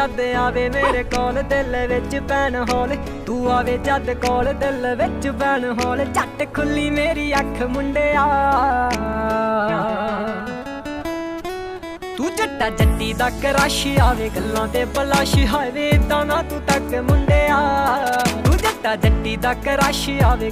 ਜਦ ਆਵੇ ਮੇਰੇ ਕੋਲ ਦਿਲ ਵਿੱਚ ਪੈਣ ਹੌਲ, ਤੂੰ ਆਵੇ ਜਦ ਕੋਲ ਦਿਲ ਵਿੱਚ ਪੈਣ ਹੋਲ, ਝੱਟ ਖੁੱਲੀ ਮੇਰੀ ਅੱਖ ਮੁੰਡਿਆ। ਤੂੰ ਜੱਟਾ ਜੱਟੀ ਦਾ ਕਰਾਸ਼, ਆਵੇ ਗੱਲਾਂ ਤੇ ਬਲਾਸ਼ ਹਾਵੇ ਤਾਂ ਨਾ ਤੂੰ ਤੱਕ ਮੁੰਡਿਆ। ਤੂੰ ਜੱਟਾ ਜੱਟੀ ਦਾ ਕਰਾਸ਼, ਆਵੇ